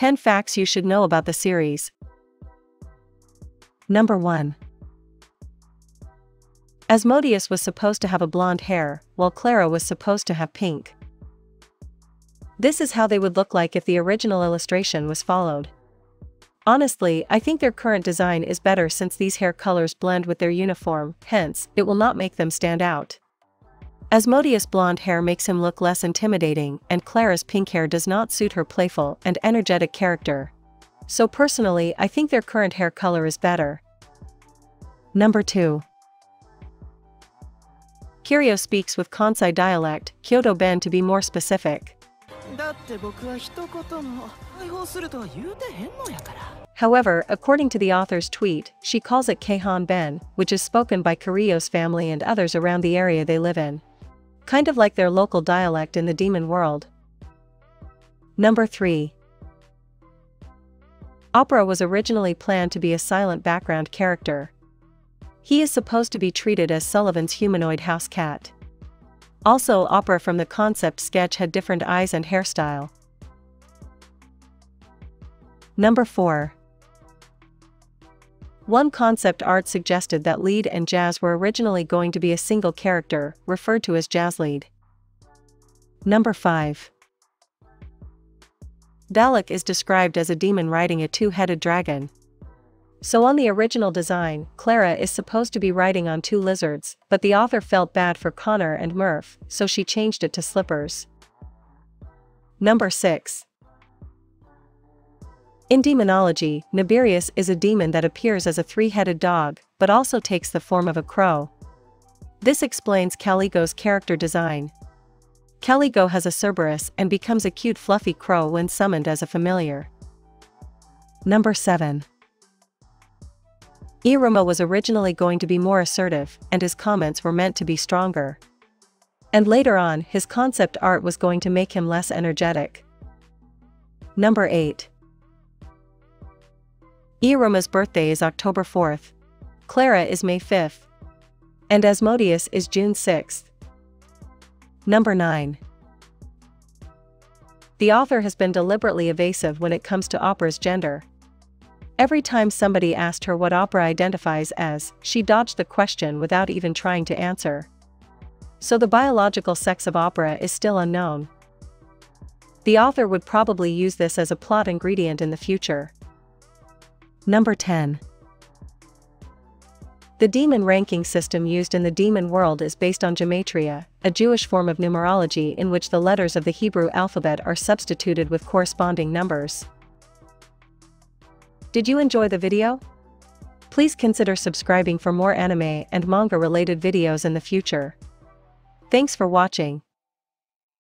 10 Facts You Should Know About the Series. Number 1. Asmodeus was supposed to have a blonde hair, while Clara was supposed to have pink. This is how they would look like if the original illustration was followed. Honestly, I think their current design is better since these hair colors blend with their uniform, hence, it will not make them stand out. Asmodeus' blonde hair makes him look less intimidating and Clara's pink hair does not suit her playful and energetic character. So personally I think their current hair color is better. Number 2. Kirio speaks with Kansai dialect, Kyoto Ben to be more specific. However, according to the author's tweet, she calls it Keihan Ben, which is spoken by Kirio's family and others around the area they live in. Kind of like their local dialect in the demon world. Number 3. Opera was originally planned to be a silent background character, he is supposed to be treated as Sullivan's humanoid house cat. Also opera from the concept sketch had different eyes and hairstyle. Number 4. One concept art suggested that lead and jazz were originally going to be a single character, referred to as jazz lead. Number 5. Valac is described as a demon riding a two-headed dragon. So on the original design, Clara is supposed to be riding on two lizards, but the author felt bad for Connor and Murph, so she changed it to slippers. Number 6. In demonology, Naberius is a demon that appears as a three-headed dog, but also takes the form of a crow. This explains Kalego's character design. Caligo has a Cerberus and becomes a cute fluffy crow when summoned as a familiar. Number 7. Iruma was originally going to be more assertive, and his comments were meant to be stronger. And later on, his concept art was going to make him less energetic. Number 8. Iruma's birthday is October 4th. Clara is May 5th. And Asmodeus is June 6th. Number 9. The author has been deliberately evasive when it comes to opera's gender. Every time somebody asked her what opera identifies as, she dodged the question without even trying to answer. So the biological sex of opera is still unknown. The author would probably use this as a plot ingredient in the future. Number 10. The demon ranking system used in the demon world is based on gematria, a Jewish form of numerology in which the letters of the Hebrew alphabet are substituted with corresponding numbers. Did you enjoy the video? Please consider subscribing for more anime and manga related videos in the future. Thanks for watching.